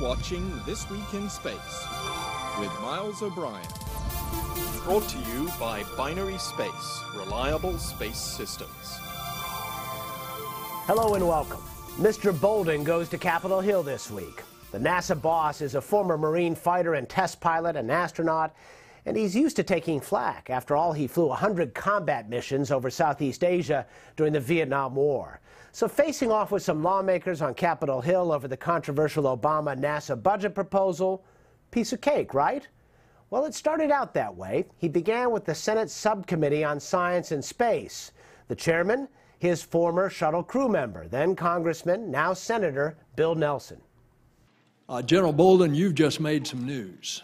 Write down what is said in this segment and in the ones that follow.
watching This Week in Space with Miles O'Brien. Brought to you by Binary Space, reliable space systems. Hello and welcome. Mr. Bolden goes to Capitol Hill this week. The NASA boss is a former Marine fighter and test pilot, an astronaut, and he's used to taking flack. After all, he flew 100 combat missions over Southeast Asia during the Vietnam War. So, facing off with some lawmakers on Capitol Hill over the controversial Obama NASA budget proposal, piece of cake, right? Well, it started out that way. He began with the Senate Subcommittee on Science and Space. The chairman, his former shuttle crew member, then Congressman, now Senator Bill Nelson. Uh, General Bolden, you've just made some news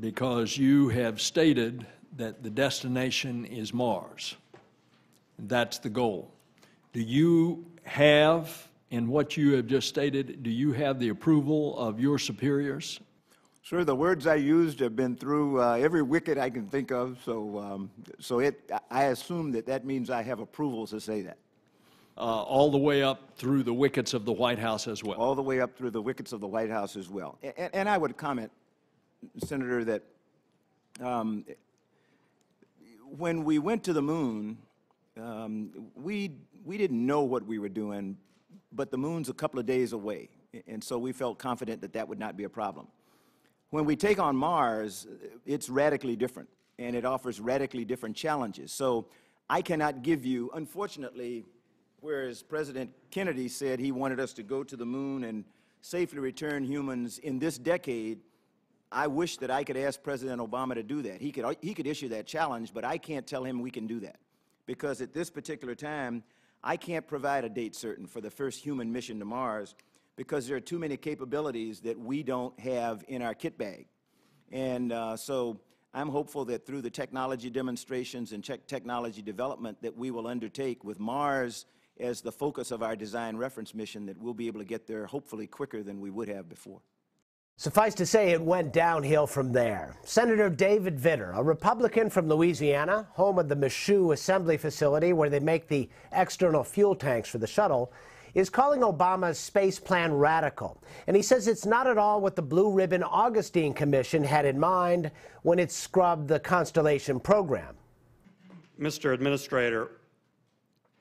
because you have stated that the destination is Mars. That's the goal. Do you have, in what you have just stated, do you have the approval of your superiors? Sir, the words I used have been through uh, every wicket I can think of, so, um, so it, I assume that that means I have approval to say that. Uh, all the way up through the wickets of the White House as well. All the way up through the wickets of the White House as well. And, and I would comment, Senator, that um, when we went to the moon, um, we, we didn't know what we were doing, but the moon's a couple of days away. And so we felt confident that that would not be a problem. When we take on Mars, it's radically different, and it offers radically different challenges. So I cannot give you, unfortunately, whereas President Kennedy said he wanted us to go to the moon and safely return humans in this decade, I wish that I could ask President Obama to do that. He could, he could issue that challenge, but I can't tell him we can do that. Because at this particular time, I can't provide a date certain for the first human mission to Mars because there are too many capabilities that we don't have in our kit bag. And uh, so I'm hopeful that through the technology demonstrations and technology development that we will undertake with Mars as the focus of our design reference mission that we'll be able to get there hopefully quicker than we would have before. Suffice to say, it went downhill from there. Senator David Vitter, a Republican from Louisiana, home of the Michoud Assembly Facility where they make the external fuel tanks for the shuttle, is calling Obama's space plan radical. And he says it's not at all what the Blue Ribbon Augustine Commission had in mind when it scrubbed the Constellation program. Mr. Administrator,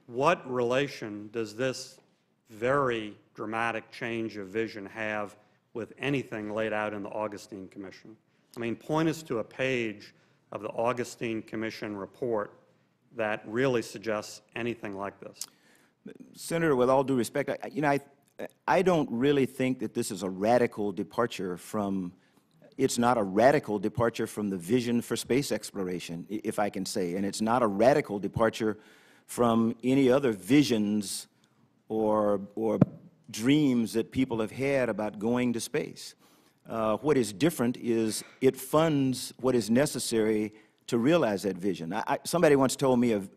what relation does this very dramatic change of vision have with anything laid out in the Augustine Commission? I mean, point us to a page of the Augustine Commission report that really suggests anything like this. Senator, with all due respect, I, you know, I, I don't really think that this is a radical departure from, it's not a radical departure from the vision for space exploration, if I can say, and it's not a radical departure from any other visions or, or dreams that people have had about going to space. Uh, what is different is it funds what is necessary to realize that vision. I, I, somebody once told me of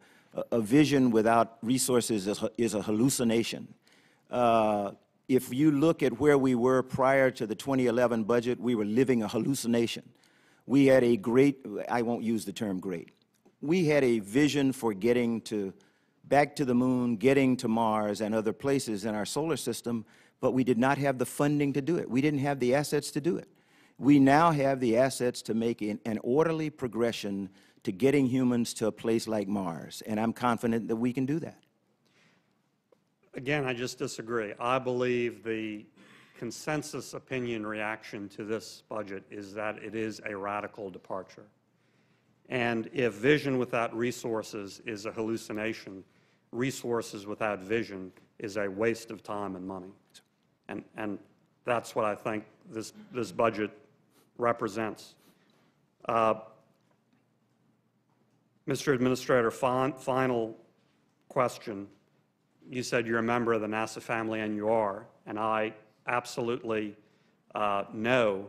a vision without resources is, is a hallucination. Uh, if you look at where we were prior to the 2011 budget, we were living a hallucination. We had a great, I won't use the term great, we had a vision for getting to back to the moon, getting to Mars and other places in our solar system, but we did not have the funding to do it. We didn't have the assets to do it. We now have the assets to make an, an orderly progression to getting humans to a place like Mars, and I'm confident that we can do that. Again, I just disagree. I believe the consensus opinion reaction to this budget is that it is a radical departure. And if vision without resources is a hallucination, resources without vision is a waste of time and money. And, and that's what I think this, this budget represents. Uh, Mr. Administrator, final question. You said you're a member of the NASA family, and you are, and I absolutely uh, know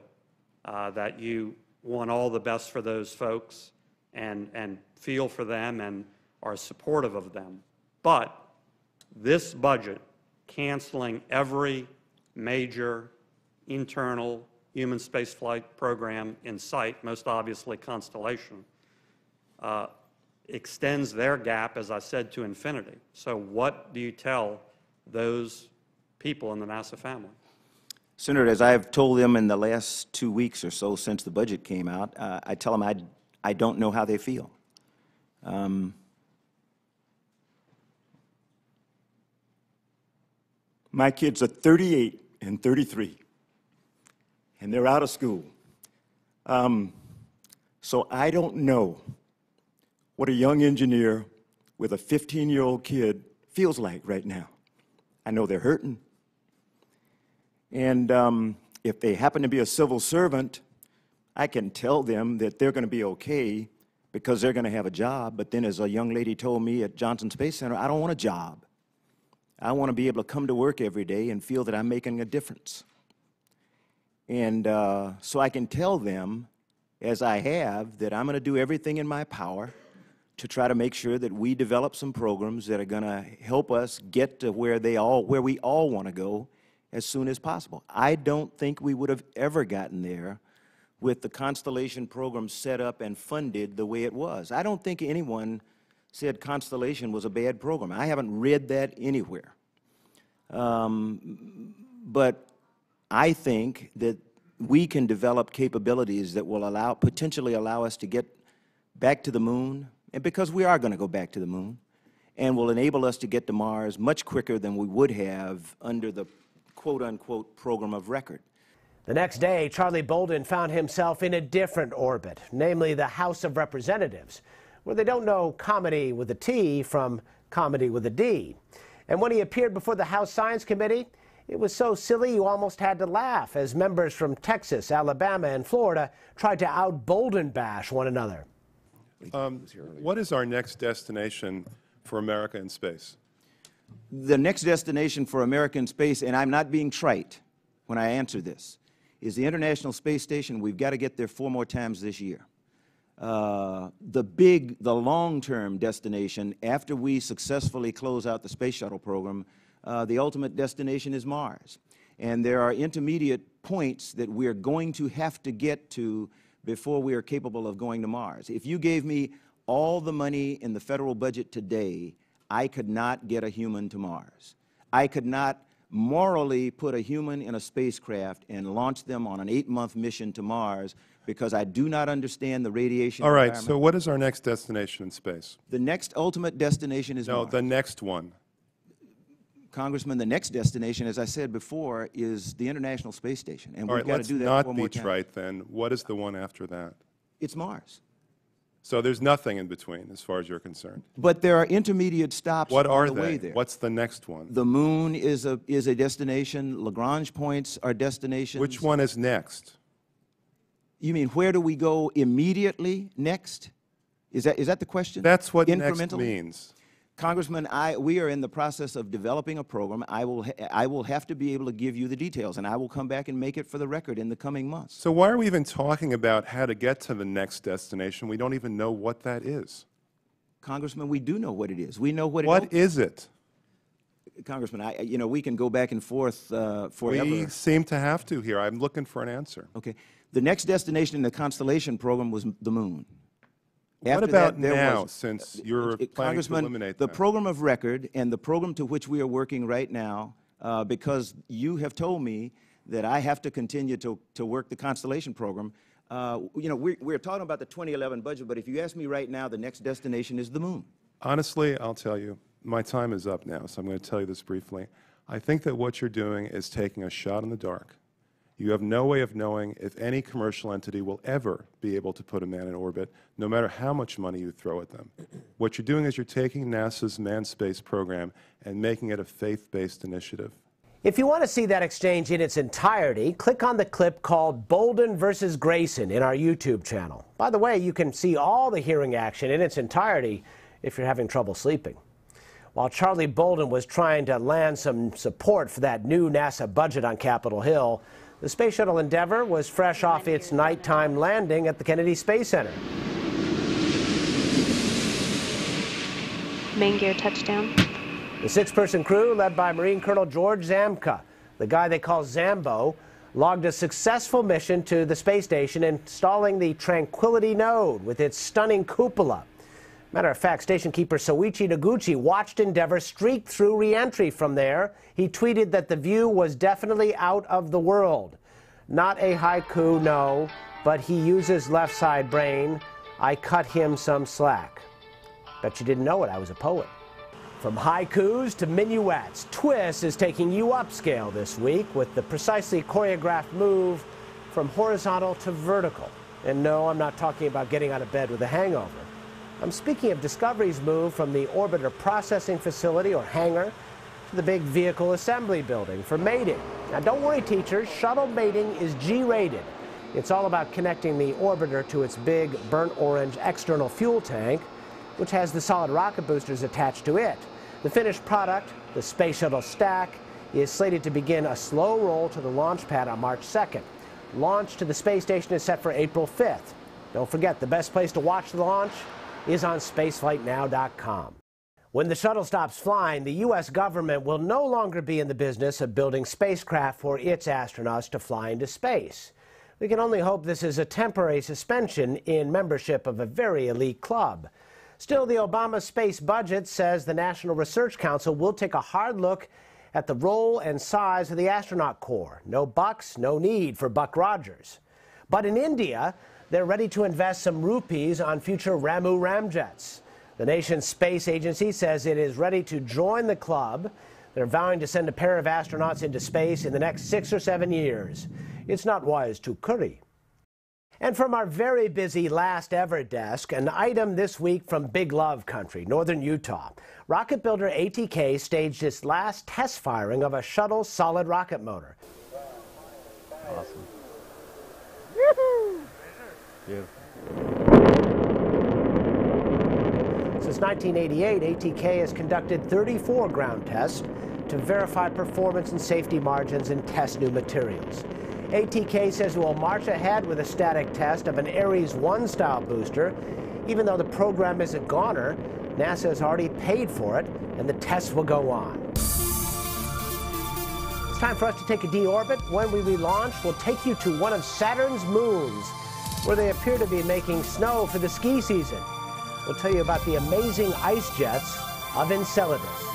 uh, that you want all the best for those folks and, and feel for them and are supportive of them. But this budget, canceling every major internal human spaceflight program in sight, most obviously Constellation, uh, extends their gap, as I said, to infinity. So what do you tell those people in the NASA family? Senator, as I've told them in the last two weeks or so since the budget came out, uh, I tell them I, I don't know how they feel. Um, my kids are 38 and 33, and they're out of school. Um, so I don't know what a young engineer with a 15 year old kid feels like right now. I know they're hurting. And um, if they happen to be a civil servant, I can tell them that they're going to be okay because they're going to have a job. But then, as a young lady told me at Johnson Space Center, I don't want a job. I want to be able to come to work every day and feel that I'm making a difference. And uh, so I can tell them, as I have, that I'm going to do everything in my power to try to make sure that we develop some programs that are going to help us get to where they all where we all want to go as soon as possible. I don't think we would have ever gotten there with the Constellation program set up and funded the way it was. I don't think anyone said Constellation was a bad program. I haven't read that anywhere. Um, but I think that we can develop capabilities that will allow, potentially allow us to get back to the moon, and because we are going to go back to the moon, and will enable us to get to Mars much quicker than we would have under the quote-unquote program of record. The next day, Charlie Bolden found himself in a different orbit, namely the House of Representatives, where they don't know comedy with a T from comedy with a D. And when he appeared before the House Science Committee, it was so silly you almost had to laugh as members from Texas, Alabama, and Florida tried to out Bolden bash one another. Um, what is our next destination for America in space? The next destination for America in space, and I'm not being trite when I answer this, is the International Space Station. We've got to get there four more times this year. Uh, the big, the long-term destination, after we successfully close out the space shuttle program, uh, the ultimate destination is Mars. And there are intermediate points that we're going to have to get to before we are capable of going to Mars. If you gave me all the money in the federal budget today, I could not get a human to Mars. I could not morally put a human in a spacecraft and launch them on an eight-month mission to Mars because I do not understand the radiation All right, so what is our next destination in space? The next ultimate destination is No, Mars. the next one. Congressman, the next destination, as I said before, is the International Space Station, and All we've right, got to do that not one be more time. trite then. What is the one after that? It's Mars. So there's nothing in between as far as you're concerned. But there are intermediate stops What on are the way there. What's the next one? The moon is a, is a destination. Lagrange points are destinations. Which one is next? You mean, where do we go immediately next? Is that, is that the question? That's what next means. Congressman, I, we are in the process of developing a program. I will, ha- I will have to be able to give you the details, and I will come back and make it for the record in the coming months. So why are we even talking about how to get to the next destination? We don't even know what that is. Congressman, we do know what it is. We know what it What is it? Congressman, I, you know, we can go back and forth uh, forever. We seem to have to here. I'm looking for an answer. Okay. The next destination in the Constellation program was the moon. What about that, now, was- since uh, you're uh, planning to Congressman, eliminate the program of record and the program to which we are working right now, uh, because you have told me that I have to continue to, to work the Constellation program. Uh, you know, we're, we're talking about the 2011 budget, but if you ask me right now, the next destination is the moon. Honestly, I'll tell you, my time is up now, so I'm going to tell you this briefly. I think that what you're doing is taking a shot in the dark. You have no way of knowing if any commercial entity will ever be able to put a man in orbit, no matter how much money you throw at them. What you're doing is you're taking NASA's manned space program and making it a faith-based initiative. If you want to see that exchange in its entirety, click on the clip called Bolden versus Grayson in our YouTube channel. By the way, you can see all the hearing action in its entirety if you're having trouble sleeping. While Charlie Bolden was trying to land some support for that new NASA budget on Capitol Hill, the Space Shuttle Endeavour was fresh off its nighttime landing at the Kennedy Space Center. Main gear touchdown. The six person crew, led by Marine Colonel George Zamka, the guy they call Zambo, logged a successful mission to the space station, installing the Tranquility node with its stunning cupola. Matter of fact, station keeper Soichi Noguchi watched Endeavour streak through reentry from there. He tweeted that the view was definitely out of the world. Not a haiku, no, but he uses left side brain. I cut him some slack. Bet you didn't know it, I was a poet. From haikus to minuets, Twist is taking you upscale this week with the precisely choreographed move from horizontal to vertical. And no, I'm not talking about getting out of bed with a hangover. I'm speaking of Discovery's move from the orbiter processing facility or hangar to the big vehicle assembly building for mating. Now, don't worry, teachers, shuttle mating is G rated. It's all about connecting the orbiter to its big burnt orange external fuel tank, which has the solid rocket boosters attached to it. The finished product, the Space Shuttle Stack, is slated to begin a slow roll to the launch pad on March 2nd. Launch to the space station is set for April 5th. Don't forget, the best place to watch the launch is on spaceflightnow.com. When the shuttle stops flying, the U.S. government will no longer be in the business of building spacecraft for its astronauts to fly into space. We can only hope this is a temporary suspension in membership of a very elite club. Still, the Obama space budget says the National Research Council will take a hard look at the role and size of the astronaut corps. No bucks, no need for Buck Rogers. But in India, they're ready to invest some rupees on future Ramu ramjets. The nation's space agency says it is ready to join the club. They're vowing to send a pair of astronauts into space in the next six or seven years. It's not wise to curry. And from our very busy last ever desk, an item this week from Big Love Country, northern Utah. Rocket builder ATK staged its last test firing of a shuttle solid rocket motor. Awesome. Beautiful. Since 1988, ATK has conducted 34 ground tests to verify performance and safety margins and test new materials. ATK says it will march ahead with a static test of an Ares 1 style booster. Even though the program is a goner, NASA has already paid for it, and the tests will go on. It's time for us to take a deorbit. When we relaunch, we'll take you to one of Saturn's moons, where they appear to be making snow for the ski season. We'll tell you about the amazing ice jets of Enceladus.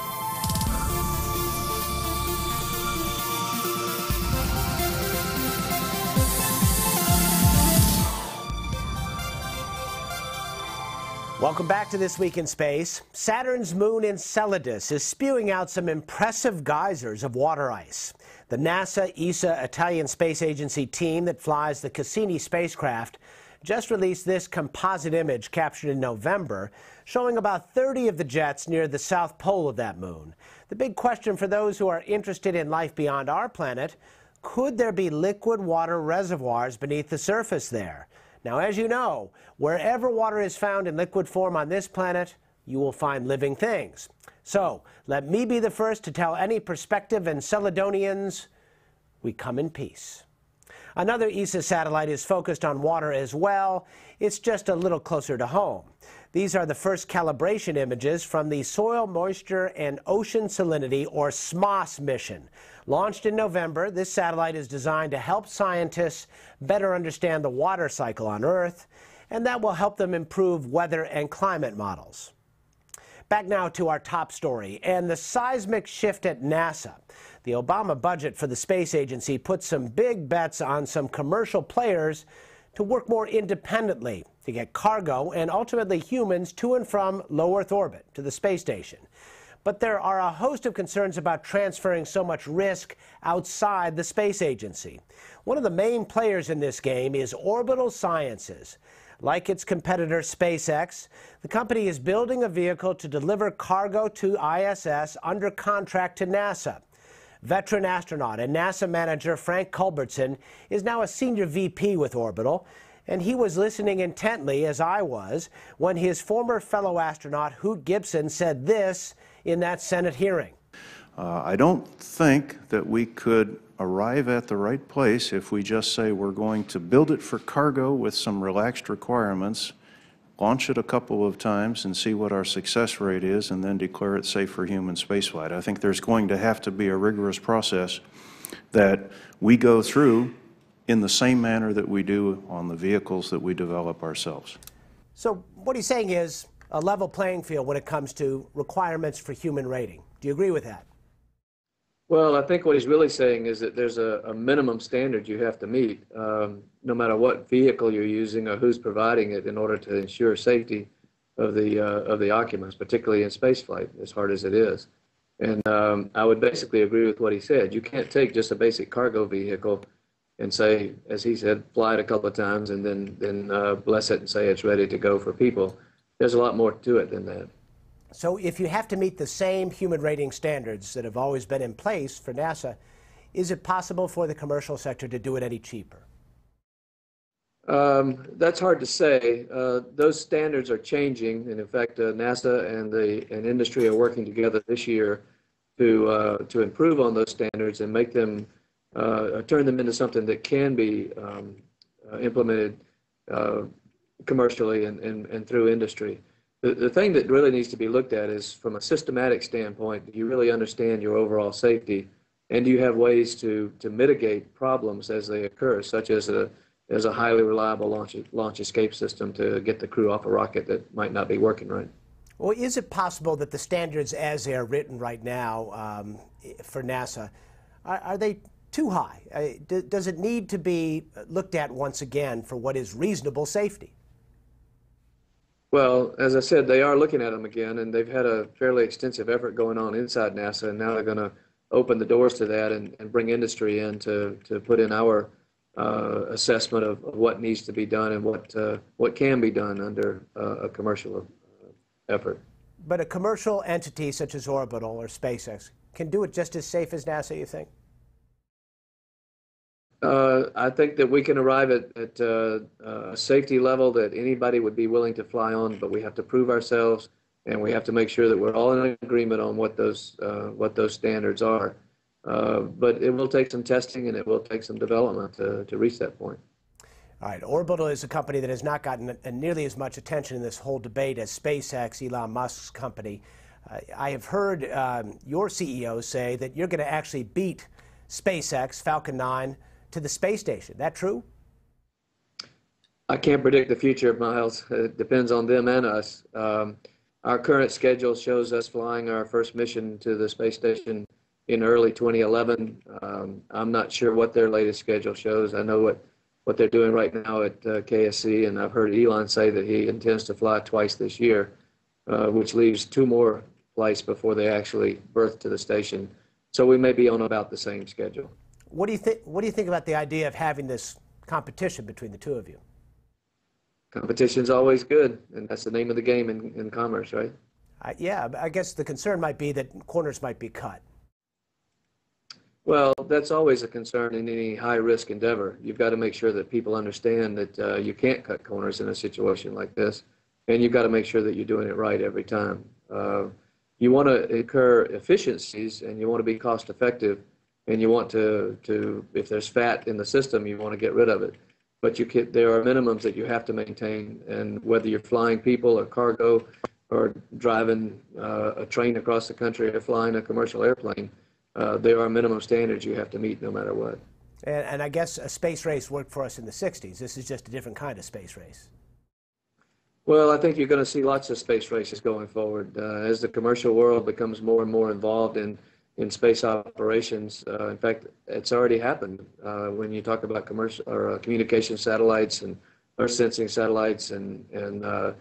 Welcome back to This Week in Space. Saturn's moon Enceladus is spewing out some impressive geysers of water ice. The NASA ESA Italian Space Agency team that flies the Cassini spacecraft just released this composite image captured in November showing about 30 of the jets near the south pole of that moon. The big question for those who are interested in life beyond our planet could there be liquid water reservoirs beneath the surface there? Now, as you know, wherever water is found in liquid form on this planet, you will find living things. So, let me be the first to tell any prospective Enceladonians we come in peace. Another ESA satellite is focused on water as well. It's just a little closer to home. These are the first calibration images from the Soil Moisture and Ocean Salinity, or SMOS mission. Launched in November, this satellite is designed to help scientists better understand the water cycle on Earth, and that will help them improve weather and climate models. Back now to our top story and the seismic shift at NASA. The Obama budget for the space agency put some big bets on some commercial players to work more independently to get cargo and ultimately humans to and from low Earth orbit to the space station. But there are a host of concerns about transferring so much risk outside the space agency. One of the main players in this game is Orbital Sciences. Like its competitor SpaceX, the company is building a vehicle to deliver cargo to ISS under contract to NASA. Veteran astronaut and NASA manager Frank Culbertson is now a senior VP with Orbital and he was listening intently, as I was, when his former fellow astronaut Hoot Gibson said this in that Senate hearing. Uh, I don't think that we could arrive at the right place if we just say we're going to build it for cargo with some relaxed requirements, launch it a couple of times and see what our success rate is, and then declare it safe for human spaceflight. I think there's going to have to be a rigorous process that we go through in the same manner that we do on the vehicles that we develop ourselves. So, what he's saying is a level playing field when it comes to requirements for human rating. Do you agree with that? Well, I think what he's really saying is that there's a, a minimum standard you have to meet, um, no matter what vehicle you're using or who's providing it, in order to ensure safety of the uh, of the occupants, particularly in spaceflight, as hard as it is. And um, I would basically agree with what he said. You can't take just a basic cargo vehicle and say, as he said, fly it a couple of times and then then uh, bless it and say it's ready to go for people. There's a lot more to it than that. So, if you have to meet the same human rating standards that have always been in place for NASA, is it possible for the commercial sector to do it any cheaper? Um, that's hard to say. Uh, those standards are changing, and in fact, uh, NASA and the and industry are working together this year to uh, to improve on those standards and make them uh, turn them into something that can be um, uh, implemented uh, commercially and, and, and through industry. The, the thing that really needs to be looked at is from a systematic standpoint, do you really understand your overall safety? And do you have ways to, to mitigate problems as they occur, such as a, as a highly reliable launch, launch escape system to get the crew off a rocket that might not be working right? Well, is it possible that the standards as they're written right now um, for NASA, are, are, they too high? Uh, does it need to be looked at once again for what is reasonable safety? Well, as I said, they are looking at them again, and they've had a fairly extensive effort going on inside NASA, and now they're going to open the doors to that and, and bring industry in to, to put in our uh, assessment of, of, what needs to be done and what, uh, what can be done under uh, a commercial uh, effort. But a commercial entity such as Orbital or SpaceX can do it just as safe as NASA, you think? Uh, I think that we can arrive at, at uh, a safety level that anybody would be willing to fly on, but we have to prove ourselves, and we have to make sure that we're all in agreement on what those uh, what those standards are. Uh, but it will take some testing and it will take some development to, to reach that point. All right, Orbital is a company that has not gotten nearly as much attention in this whole debate as SpaceX, Elon Musk's company. Uh, I have heard um, your CEO say that you're going to actually beat SpaceX, Falcon 9, to the space station. That true? I can't predict the future, of Miles. It depends on them and us. Um, our current schedule shows us flying our first mission to the space station in early 2011. Um, I'm not sure what their latest schedule shows. I know what, what they're doing right now at uh, KSC, and I've heard Elon say that he intends to fly twice this year, uh, which leaves two more flights before they actually berth to the station. So we may be on about the same schedule. What do you think? What do you think about the idea of having this competition between the two of you? Competition's always good, and that's the name of the game in, in commerce, right? Uh, yeah, I guess the concern might be that corners might be cut. Well, that's always a concern in any high-risk endeavor. You've got to make sure that people understand that uh, you can't cut corners in a situation like this, and you've got to make sure that you're doing it right every time. Uh, you want to incur efficiencies, and you want to be cost-effective, and you want to, to if there's fat in the system, you want to get rid of it. But you can, there are minimums that you have to maintain, and whether you're flying people or cargo or driving uh, a train across the country or flying a commercial airplane, uh, there are minimum standards you have to meet no matter what. And, and, I guess a space race worked for us in the 60s. This is just a different kind of space race. Well, I think you're going to see lots of space races going forward. Uh, as the commercial world becomes more and more involved in in space operations. Uh, in fact, it's already happened uh, when you talk about commercial or uh, communication satellites and earth sensing satellites and and uh,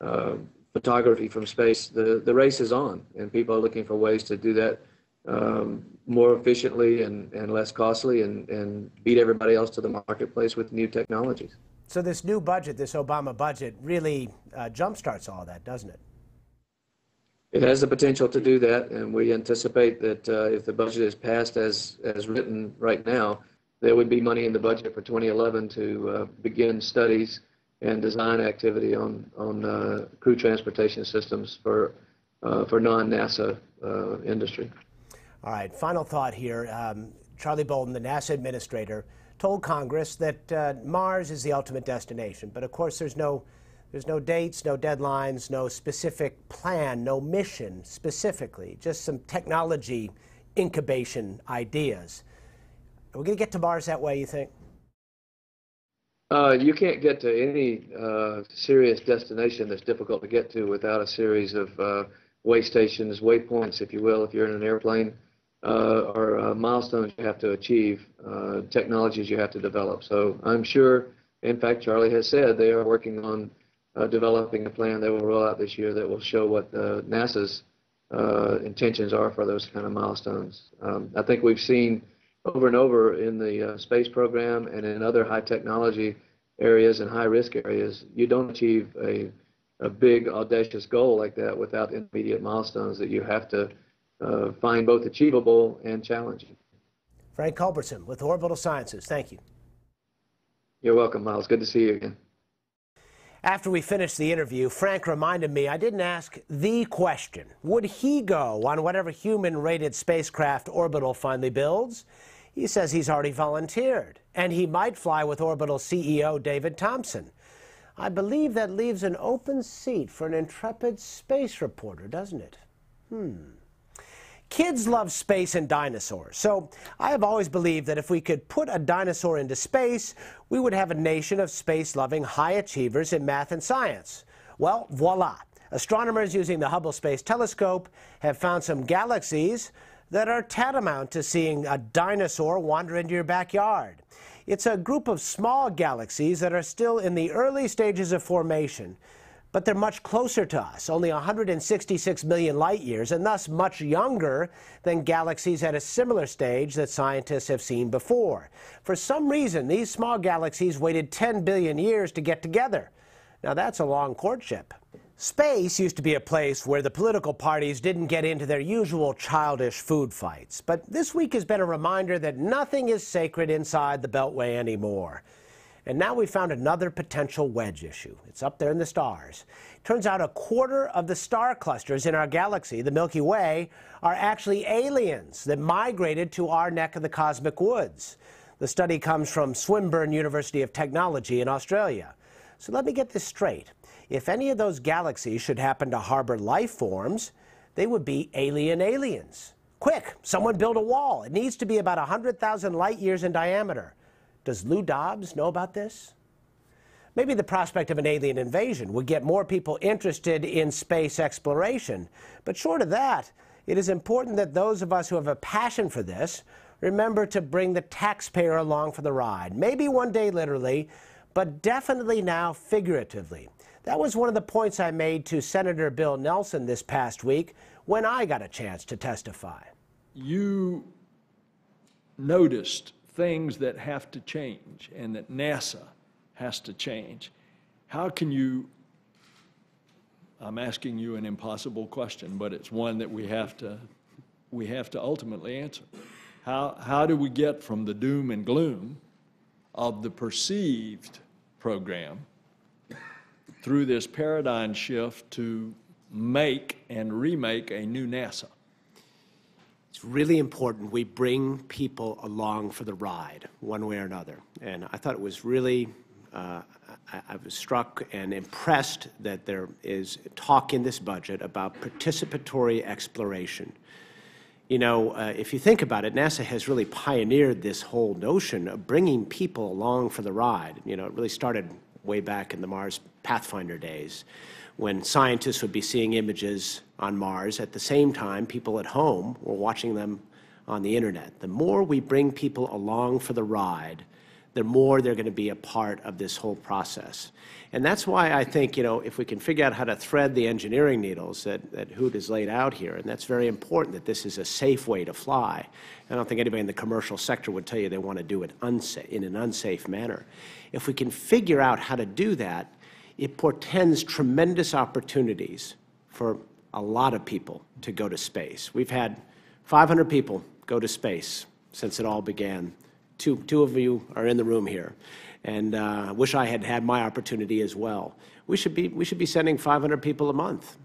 uh, photography from space. The the race is on, and people are looking for ways to do that um, more efficiently and, and less costly, and and beat everybody else to the marketplace with new technologies. So this new budget, this Obama budget, really uh, jumpstarts all that, doesn't it? It has the potential to do that, and we anticipate that uh, if the budget is passed as, as written right now, there would be money in the budget for 2011 to uh, begin studies and design activity on, on uh, crew transportation systems for, uh, for non-NASA uh, industry. All right, final thought here. Um, Charlie Bolden, the NASA administrator, told Congress that uh, Mars is the ultimate destination, but of course there's no there's no dates, no deadlines, no specific plan, no mission specifically, just some technology incubation ideas. Are we going to get to Mars that way, you think? Uh, you can't get to any uh, serious destination that's difficult to get to without a series of uh, way stations, waypoints, if you will, if you're in an airplane, uh, or uh, milestones you have to achieve, uh, technologies you have to develop. So I'm sure, in fact, Charlie has said they are working on developing a plan that will roll out this year that will show what NASA's intentions are for those kind of milestones. Um, I think we've seen over and over in the uh, space program and in other high technology areas and high risk areas, you don't achieve a, a big audacious goal like that without intermediate milestones that you have to uh, find both achievable and challenging. Frank Culbertson with Orbital Sciences. Thank you. You're welcome, Miles. Good to see you again. After we finished the interview, Frank reminded me I didn't ask the question. Would he go on whatever human rated spacecraft Orbital finally builds? He says he's already volunteered, and he might fly with Orbital CEO David Thompson. I believe that leaves an open seat for an intrepid space reporter, doesn't it? Hmm. Kids love space and dinosaurs, so I have always believed that if we could put a dinosaur into space, we would have a nation of space-loving high achievers in math and science. Well, voila. Astronomers using the Hubble Space Telescope have found some galaxies that are tantamount to seeing a dinosaur wander into your backyard. It's a group of small galaxies that are still in the early stages of formation, but they're much closer to us, only 166 million light years, and thus much younger than galaxies at a similar stage that scientists have seen before. For some reason, these small galaxies waited 10 billion years to get together. Now, that's a long courtship. Space used to be a place where the political parties didn't get into their usual childish food fights. But this week has been a reminder that nothing is sacred inside the Beltway anymore. And now we found another potential wedge issue. It's up there in the stars. Turns out a quarter of the star clusters in our galaxy, the Milky Way, are actually aliens that migrated to our neck of the cosmic woods. The study comes from Swinburne University of Technology in Australia. So let me get this straight. If any of those galaxies should happen to harbor life forms, they would be alien aliens. Quick, someone build a wall. It needs to be about 100,000 light years in diameter. Does Lou Dobbs know about this? Maybe the prospect of an alien invasion would get more people interested in space exploration. But short of that, it is important that those of us who have a passion for this remember to bring the taxpayer along for the ride. Maybe one day literally, but definitely now figuratively. That was one of the points I made to Senator Bill Nelson this past week when I got a chance to testify. You noticed things that have to change and that NASA has to change. How can you? I'm asking you an impossible question, but it's one that we have to we have to ultimately answer. How, how do we get from the doom and gloom of the perceived program through this paradigm shift to make and remake a new NASA? It's really important we bring people along for the ride, one way or another. And I thought it was really, uh, I, I, was struck and impressed that there is talk in this budget about participatory exploration. You know, uh, if you think about it, NASA has really pioneered this whole notion of bringing people along for the ride. You know, it really started way back in the Mars Pathfinder days when scientists would be seeing images on Mars at the same time people at home were watching them on the internet. The more we bring people along for the ride, the more they're going to be a part of this whole process. And that's why I think, you know, if we can figure out how to thread the engineering needles that, that Hoot has laid out here, and that's very important that this is a safe way to fly. I don't think anybody in the commercial sector would tell you they want to do it in an unsafe manner. If we can figure out how to do that, it portends tremendous opportunities for a lot of people to go to space. We've had 500 people go to space since it all began. Two, two of you are in the room here and uh, wish I had had my opportunity as well. We should be, we should be sending 500 people a month.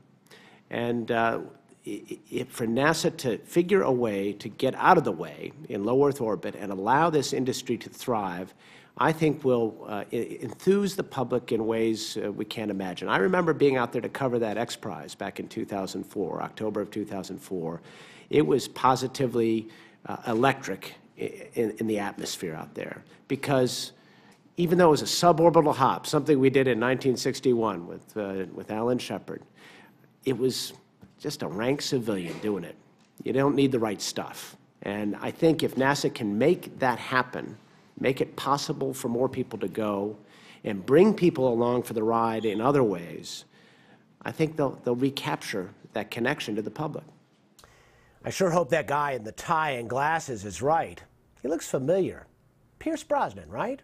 And uh, if for NASA to figure a way to get out of the way in low Earth orbit and allow this industry to thrive, I think will uh, enthuse the public in ways uh, we can't imagine. I remember being out there to cover that X Prize back in 2004, October of 2004. It was positively uh, electric in, in the atmosphere out there because even though it was a suborbital hop, something we did in 1961 with, uh, with Alan Shepard, it was just a rank civilian doing it. You don't need the right stuff. And I think if NASA can make that happen, make it possible for more people to go, and bring people along for the ride in other ways, I think they'll, they'll recapture that connection to the public. I sure hope that guy in the tie and glasses is right. He looks familiar. Pierce Brosnan, right?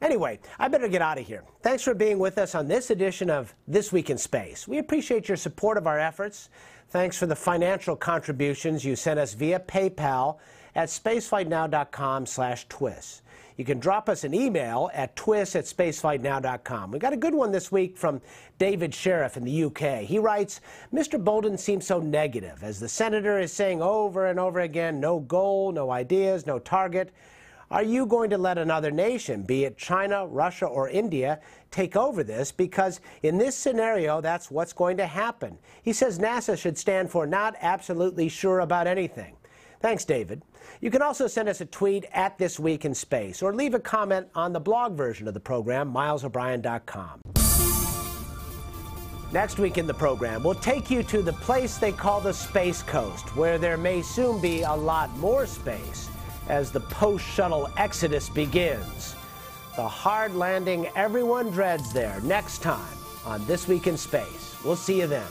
Anyway, I better get out of here. Thanks for being with us on this edition of This Week in Space. We appreciate your support of our efforts. Thanks for the financial contributions you sent us via PayPal at spaceflightnow.com slash twist. You can drop us an email at twist at spaceflightnow.com. We got a good one this week from David Sheriff in the UK. He writes, Mr. Bolden seems so negative, as the senator is saying over and over again, no goal, no ideas, no target. Are you going to let another nation, be it China, Russia, or India, take over this? Because in this scenario, that's what's going to happen. He says NASA should stand for not absolutely sure about anything. Thanks, David. You can also send us a tweet at This Week in Space or leave a comment on the blog version of the program, milesobrien.com. Next week in the program, we'll take you to the place they call the Space Coast, where there may soon be a lot more space as the post shuttle exodus begins. The hard landing everyone dreads there next time on This Week in Space. We'll see you then.